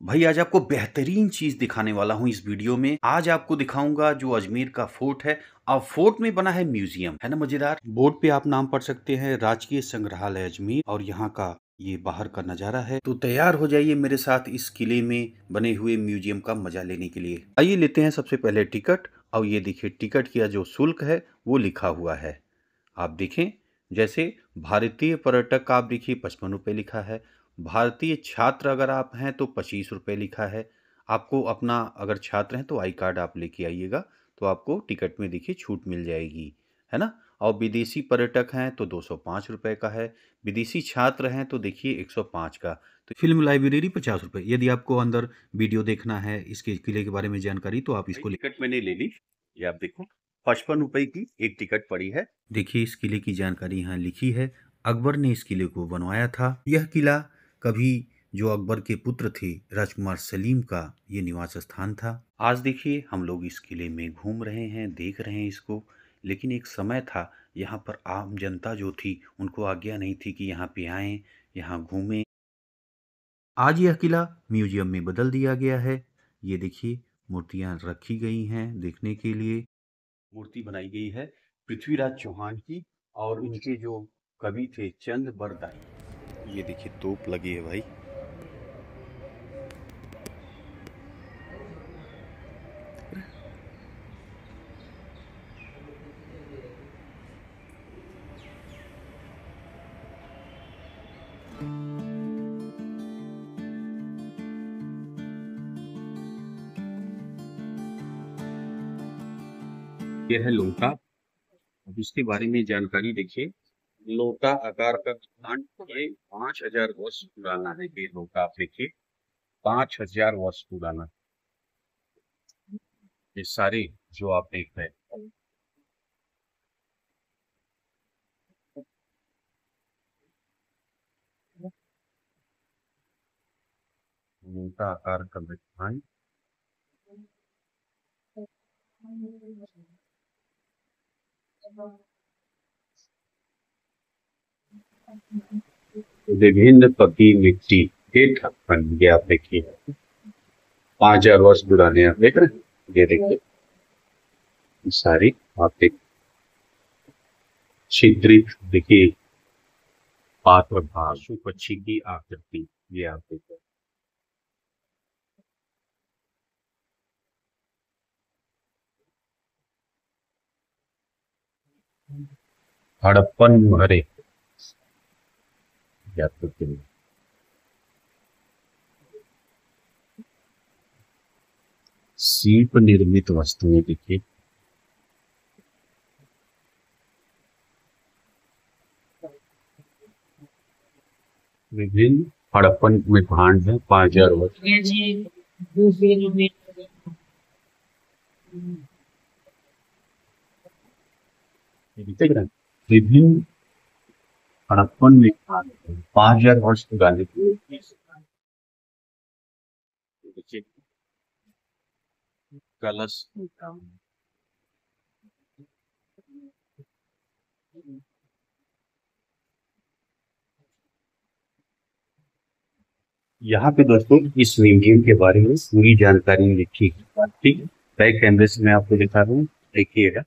भाई, आज आपको बेहतरीन चीज़ दिखाने वाला हूँ इस वीडियो में। आज आपको दिखाऊँगा जो अजमेर का फोर्ट है। अब फोर्ट में बना है म्यूज़ियम। है ना मज़ेदार? बोर्ड पे आप नाम पढ़ सकते हैं, राजकीय संग्रहालय अजमेर, और यहाँ का ये बाहर का नज़ारा है। तो तैयार हो जाइए मेरे साथ इस किले में बने हुए म्यूज़ियम का मज़ा लेने के लिए। आइए लेते हैं सबसे पहले टिकट। और ये देखिए, टिकट का जो शुल्क है, वो लिखा हुआ है। आप देखें, जैसे भारतीय पर्यटक का आप देखिए, पचपन रुपये लिखा है। भारतीय छात्र अगर आप हैं तो पच्चीस रुपये लिखा है। आपको अपना अगर छात्र हैं तो आई कार्ड आप लेके आइएगा तो आपको टिकट में देखिए छूट मिल जाएगी है ना? और विदेशी पर्यटक हैं तो दो सौ पाँच रुपये का है विदेशी छात्र हैं तो देखिए एक सौ पाँच का। तो फ़िल्म लाइब्रेरी पचास रुपये यदि आपको अंदर वीडियो देखना है इसके किले के बारे में जानकारी तो आप इसको टिकट मैंने ले ली ये आप देखो पचपन रुपए की एक टिकट पड़ी है। देखिए इस किले की जानकारी यहाँ लिखी है अकबर ने इस किले को बनवाया था। यह किला कभी जो अकबर के पुत्र थे राजकुमार सलीम का ये निवास स्थान था। आज देखिए, हम लोग इस किले में घूम रहे हैं, देख रहे हैं इसको, लेकिन एक समय था, यहाँ पर आम जनता जो थी, उनको आज्ञा नहीं थी कि यहाँ पे आए, यहाँ घूमें। आज यह किला म्यूज़ियम में बदल दिया गया है। ये देखिए, मूर्तियाँ रखी गई हैं देखने के लिए। मूर्ति बनाई गई है पृथ्वीराज चौहान की और उनके जो कवि थे, चंद बरदाई। ये देखिए तोप लगी है भाई। यह है लोटा अब इसके बारे में जानकारी देखिए। लोटा आकार का प्लांट ये पाँच हज़ार वर्ष पुराना है ये लोटा आप देखिए, पाँच हज़ार वर्ष पुराना ये सारे जो आप देख रहे हैं। लोटा आकार का विज्ञान विभिन्न पकी मिट्टी के ढक्कन ये आप देखिए पाँच हज़ार वर्ष पुराने आप देख रहे ये देखिए। सारी आप देख छिद्रित देखिए। पात्र पशु पक्षी की आकृति। ये आप देखिए हड़प्पन भरे। यात्रा के लिए सीप निर्मित वस्तुएँ देखिए विभिन्न हड़प्पन में भांड है पाँच हज़ार वर्ष विभिन्न हड़प्पन में पाँच हज़ार वर्ष पुराने कलश। यहाँ पे दोस्तों इस म्यूज़ियम के बारे में पूरी जानकारी लिखी। है? ठीक बैक कैमरे से मैं आपको दिखा रहा हूँ। देखिएगा।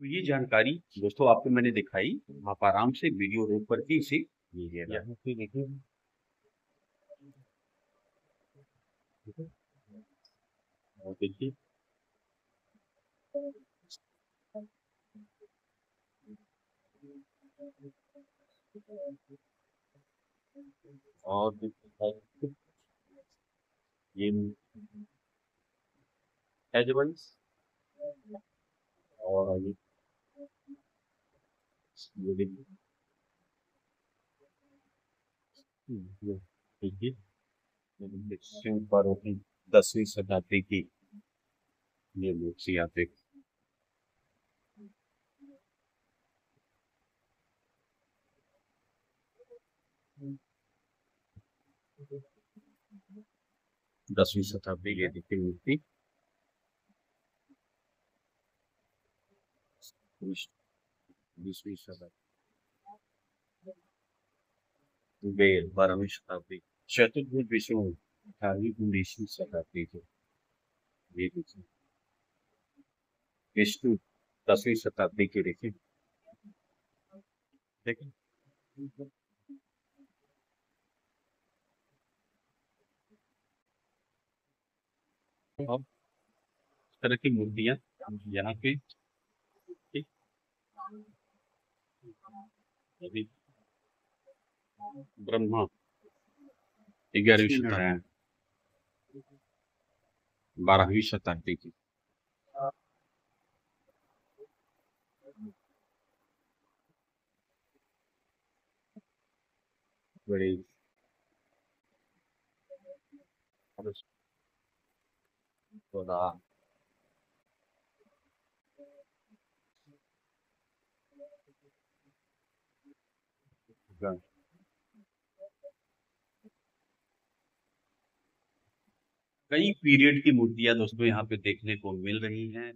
तो ये जानकारी दोस्तों आपको मैंने दिखाई। आप आराम से वीडियो रोक करके इसे देखिए। देखिए। और ये और ये पर दसवीं शताब्दी की। ये मूर्ति आप देख। दसवीं शताब्दी की देखिए मूर्ति बीसवीं शताब्दी वेद बारहवीं शताब्दी चतुर्भुज विष्णु अठारहवीं उन्नीसवीं शताब्दी के ये देखिए विष्णु दसवीं शताब्दी के देखिए देखिए अब तरह की मूर्तियाँ यहाँ पे ग्यारहवीं शताब्दी। बारहवीं शताब्दी की। बड़ी कई पीरियड की मूर्तियाँ दोस्तों यहाँ पे देखने को मिल रही हैं।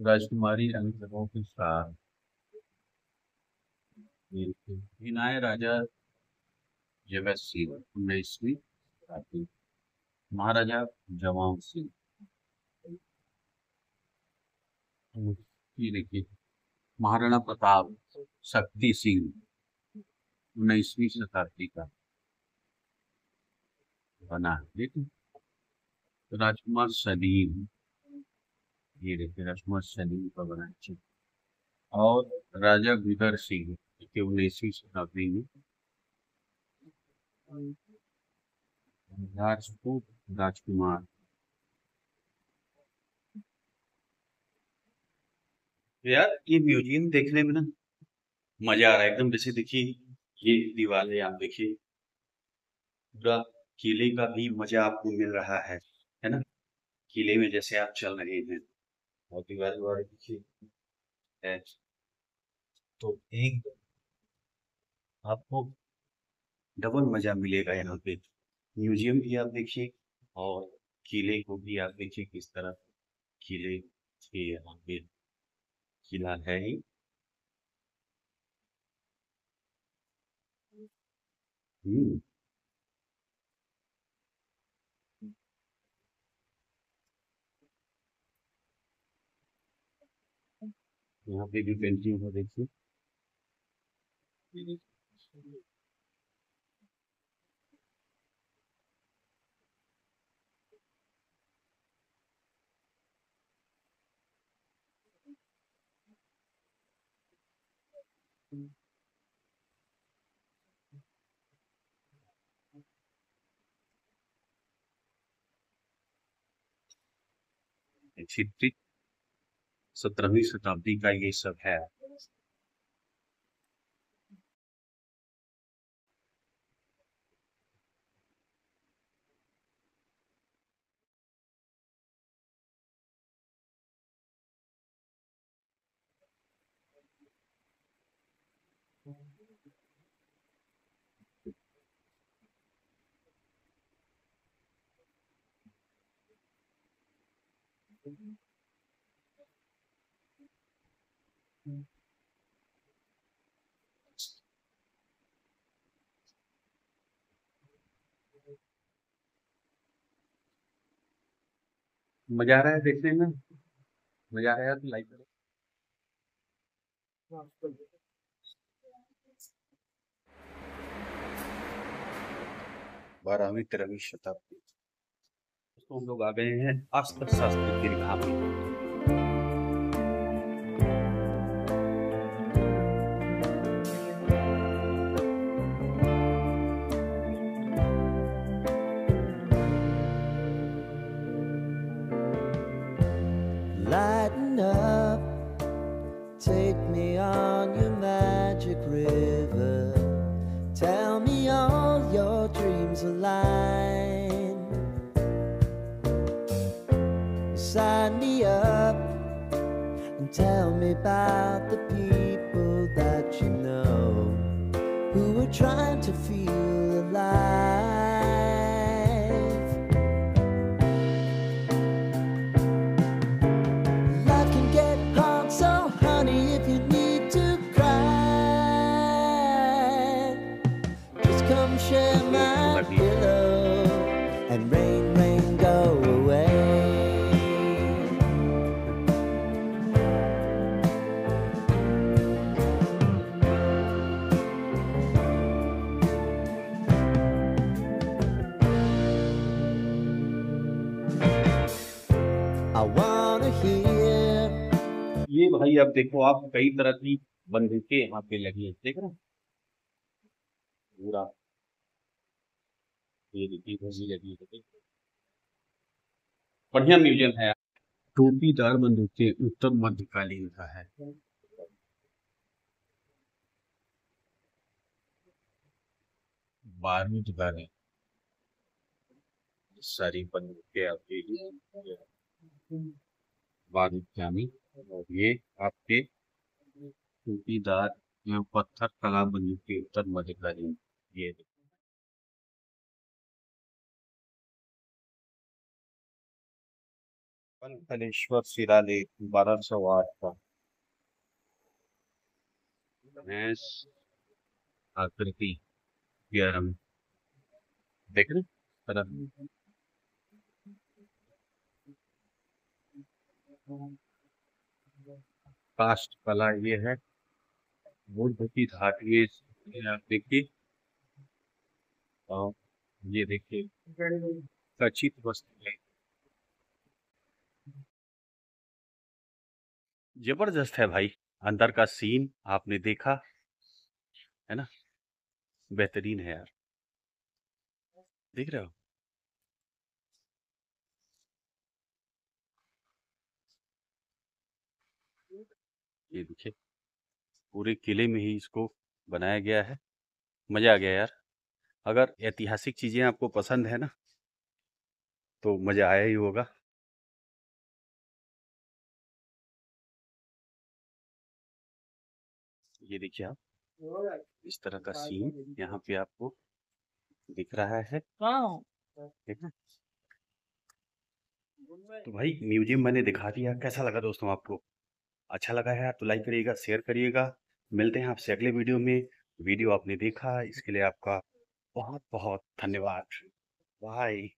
राजकुमारी अंतरों के साथ। हिनाय राजा जगत सिंह उन्नीसवीं शताब्दी महाराजा जवान सिंह। देखिए, महाराणा प्रताप शक्ति सिंह उन्नीसवीं शताब्दी का। बना लेकिन तो राजकुमार सलीम, ये देखिए राजकुमार सलीम का बना है और राजा गुदर सिंह के उन्नीसवीं शताब्दी में राजपूत राजकुमार। यार, ये म्यूज़ियम देखने में ना मज़ा आ रहा है, एकदम जैसे देखिए ये दीवार है आप देखिए। पूरा किले का भी मज़ा आपको मिल रहा है है ना? किले में जैसे आप चल रहे हैं। और दीवार दीवार है तो एक आपको डबल मज़ा मिलेगा यहाँ पे। म्यूज़ियम भी आप देखिए और किले को भी आप देखिए किस तरह किले के यहाँ पे किला है ही हम्म। यहाँ पे भी पेंटिंग है देखिए चित्रित सत्रहवीं शताब्दी का ये सब है। मज़ा आ रहा है देखने में? मज़ा आ रहा है तो लाइक करो। बारहवीं तेरहवीं शताब्दी। तो हम लोग आ गए हैं अस्त्र शास्त्र की रिहा में tell me about the people that you know who are trying to feel alive. अब देखो, आप कई तरह की बंदूकें यहाँ पे लगी है, देख रहे पूरा। बढ़िया म्यूज़ियम है। टोपीदार बंदूकें उत्तर मध्यकालीन का है। बारहवीं दुकान। है सारी बंदूकें आपके बारूद जानी। और ये आपके टूटीदार एवं पत्थर कला बंदूक के उत्तर मध्यकालीन ये पंथलेश्वर शिलालेख बारह सौ आठ का। भैंस आकृति देख रहे कास्ट कला ये है। बुद्ध की धातु ये आप देखिए। और ये देखिए। खचित वस्तु ज़बरदस्त है भाई। अंदर का सीन आपने देखा, है ना? बेहतरीन है यार। देख रहे हो? ये देखिए, पूरे किले में ही इसको बनाया गया है। मज़ा आ गया यार। अगर ऐतिहासिक चीज़ें आपको पसंद है ना तो मज़ा आया ही होगा। ये देखिए आप, इस तरह का सीन यहाँ पे आपको दिख रहा है। है। तो भाई म्यूज़ियम मैंने दिखा दिया। कैसा लगा दोस्तों आपको? अच्छा लगा है तो लाइक करिएगा, शेयर करिएगा। मिलते हैं आपसे अगले वीडियो में। वीडियो आपने देखा, इसके लिए आपका बहुत बहुत धन्यवाद। बाय।